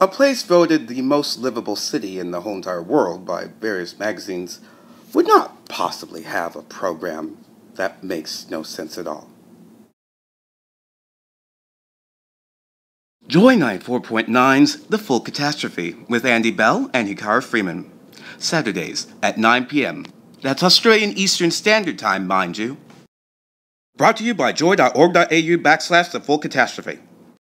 a place voted the most livable city in the whole entire world by various magazines would not possibly have a program that makes no sense at all. Joy 94.9's The Full Catastrophe with Andy Bell and Hikaru Freeman. Saturdays at 9 p.m. That's Australian Eastern Standard Time, mind you. Brought to you by joy.org.au backslash The Full Catastrophe.